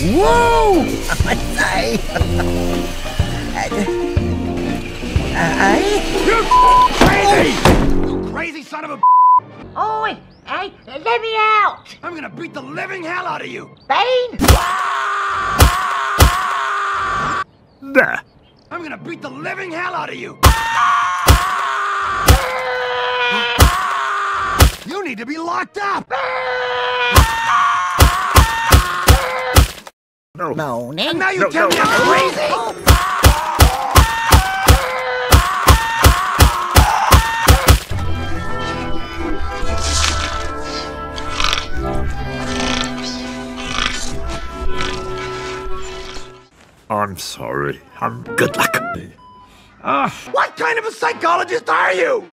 Whoa! Anh say. Ấy. Crazy! You crazy son of a Oi! Hey, let me out! I'm gonna beat the living hell out of you! Bean! There. I'm gonna beat the living hell out of you! You need to be locked up! No. Moaning. And now you No, tell no, me I'm no. crazy? I'm sorry. I'm good luck. Ah. What kind of a psychologist are you?